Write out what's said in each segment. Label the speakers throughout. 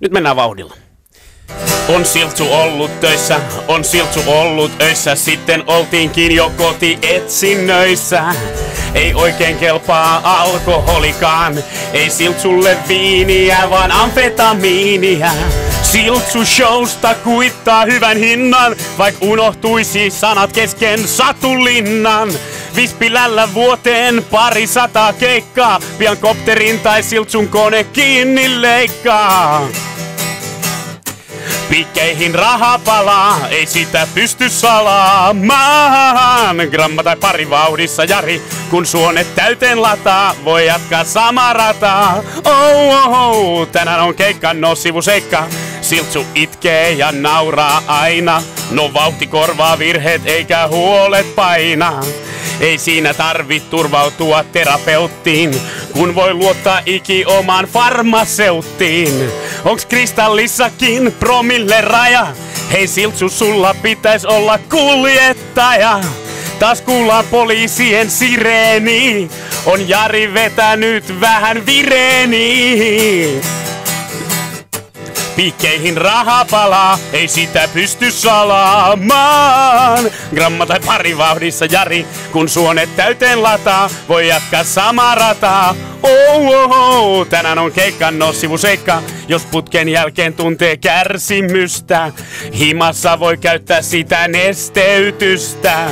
Speaker 1: Nyt mennään vauhdilla. On siltsu ollut töissä, on siltsu ollut öissä, sitten oltiinkin jo koti etsinnöissä. Ei oikein kelpaa alkoholikaan, ei siltsulle viiniä, vaan amfetamiinia. Siltsu showsta kuittaa hyvän hinnan, vaik unohtuisi sanat kesken satulinnan. Vispilällä vuoteen pari sata keikkaa, pian kopterin tai siltsun kone kiinni leikkaa. Pikkeihin raha palaa, ei sitä pysty salaamaan. Gramma tai pari vauhdissa Jari, kun suonet täyteen lataa, voi jatkaa sama rataa. Oh, oh, oh, tänään on keikka, no sivuseikka. Siltsu itkee ja nauraa aina, no vauhti korvaa virheet eikä huolet paina. Ei siinä tarvi turvautua terapeuttiin, kun voi luottaa iki omaan farmaseuttiin. Onks kristallissakin promille raja? Hei Siltsu, sulla pitäis olla kuljettaja. Taas kuullaan poliisien sireeni. On Jari vetänyt vähän vireeni. Piikkeihin raha palaa, ei sitä pysty salaamaan. Gramma tai pari vauhdissa Jari, kun suonet täyteen lataa, voi jatkaa samaa rataa. Oh, oh, oh, tänään on keikka, no sivuseikka, jos putken jälkeen tuntee kärsimystä. Himassa voi käyttää sitä nesteytystä.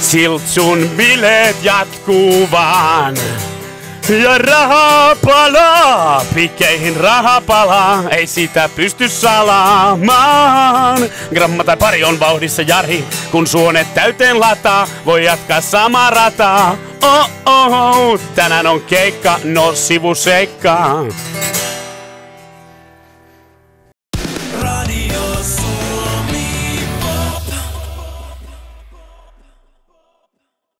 Speaker 1: Siltsun bileet jatkuu vaan. Ja raha palaa, pikkeihin raha palaa, ei sitä pysty salaamaan. Gramma tai pari on vauhdissa Jari, kun suonet täyteen lataa, voi jatkaa samaa rataa. Oh, oh, oh, tänään on keikka, no sivuseikka.